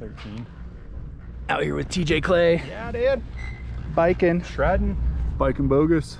13. Out here with TJ Clay. Yeah, dude. Biking. Shredding. Biking bogus.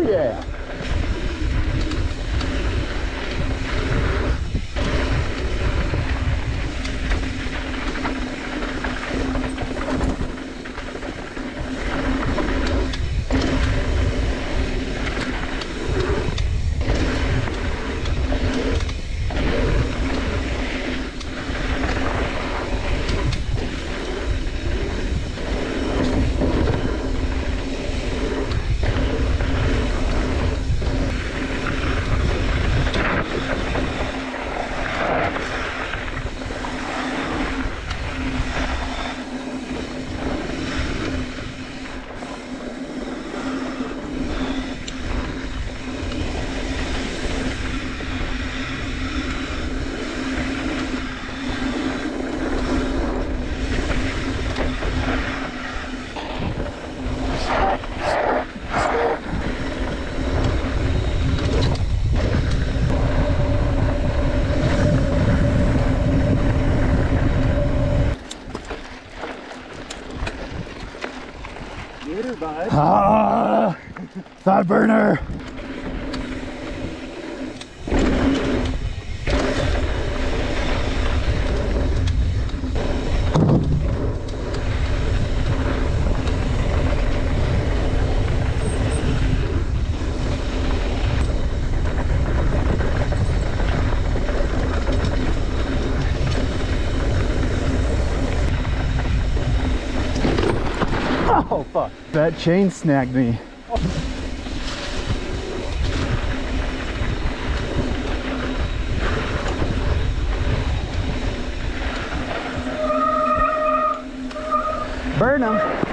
Yeah. Bud. Ah, thigh burner. Oh fuck. That chain snagged me. Burn them.